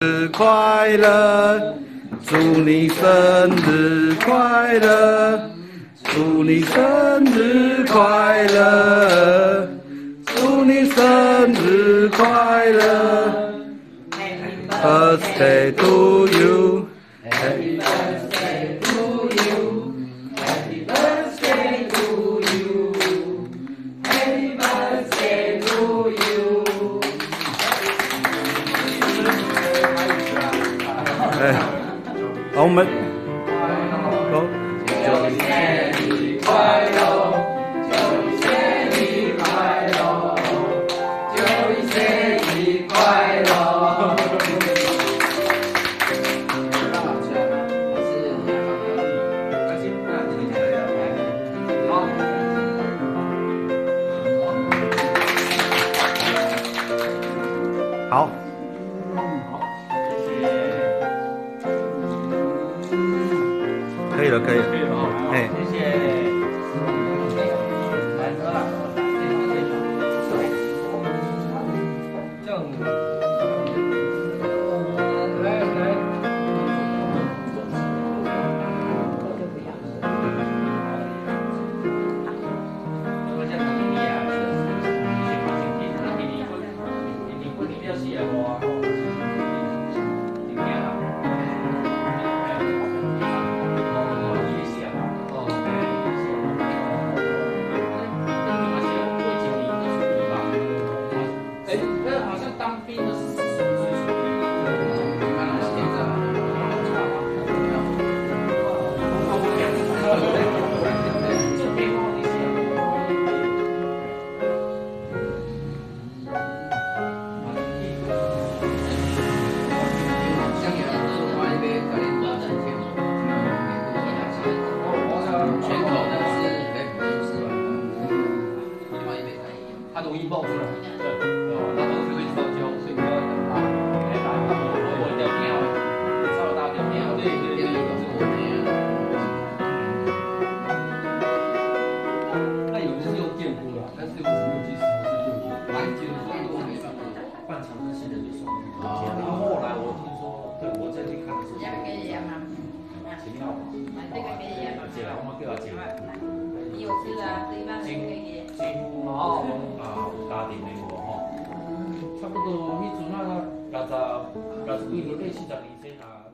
日快乐，祝你生日快乐，祝你生日快乐，祝你生日快乐 Happy，Birthday to you。Happy birthday 哎，好，我们好，祝你生日快乐，祝你生日快乐，祝你生日快乐。好。可以了，可以了。哎，全口的是北普都是吧？另外一杯。它容易爆出来，奇妙，姐来我们叫阿姐，几几乎啊啊有家庭的无吼，差不多迄阵啊六十六十几年，四十年前啊。